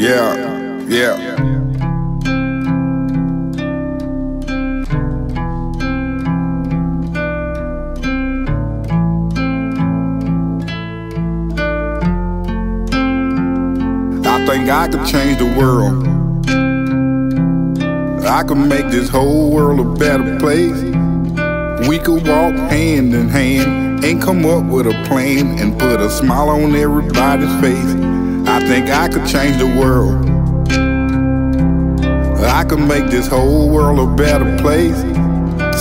Yeah, yeah. I think I could change the world. I could make this whole world a better place. We could walk hand in hand and come up with a plan and put a smile on everybody's face. I think I could change the world. I could make this whole world a better place.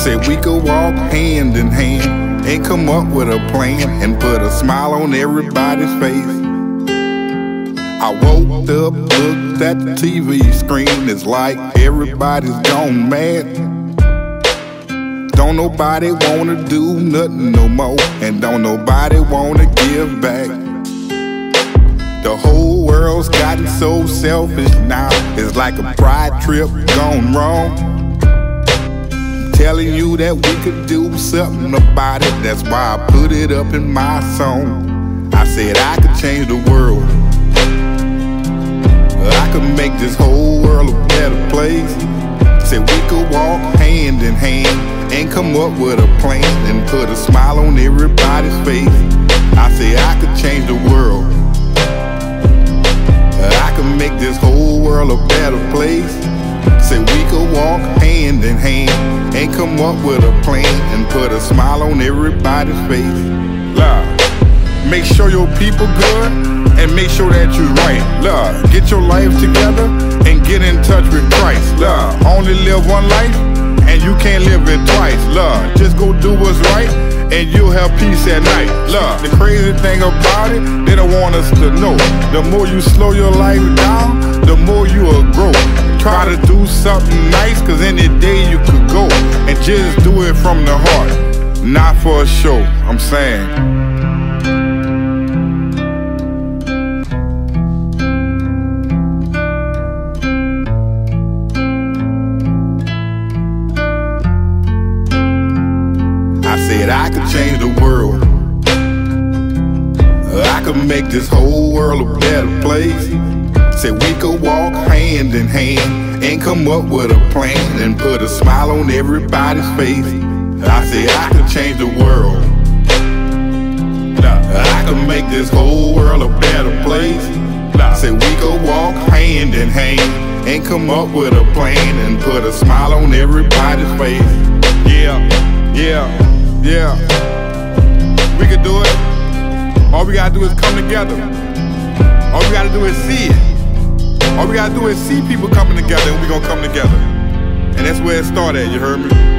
Said we could walk hand in hand and come up with a plan and put a smile on everybody's face. I woke up, looked at the TV screen, it's like everybody's gone mad. Don't nobody wanna do nothing no more, and don't nobody wanna give back. The whole world's gotten so selfish now, it's like a pride trip gone wrong. Telling you that we could do something about it, that's why I put it up in my song. I said I could change the world. I could make this whole world a better place. Said we could walk hand in hand and come up with a plan and put a smile on everybody's face. I say I could change the world. Make this whole world a better place. Say we could walk hand in hand and come up with a plan and put a smile on everybody's face. Love. Make sure your people good and make sure that you right. Love. Get your life together and get in touch with Christ. Love. Only live one life and you can't live it twice. Love, just go do what's right, and you'll have peace at night. Love, the crazy thing about it, they don't want us to know. The more you slow your life down, the more you will grow. Try to do something nice, cause any day you could go, and just do it from the heart, not for a show. I'm saying. I could change the world. I could make this whole world a better place. Said we could walk hand in hand and come up with a plan and put a smile on everybody's face. I say I could change the world. I could make this whole world a better place. Said we could walk hand in hand and come up with a plan and put a smile on everybody's face. Yeah, yeah. Yeah, we can do it. All we gotta do is come together. All we gotta do is see it. All we gotta do is see people coming together and we gonna come together. And that's where it started, you heard me?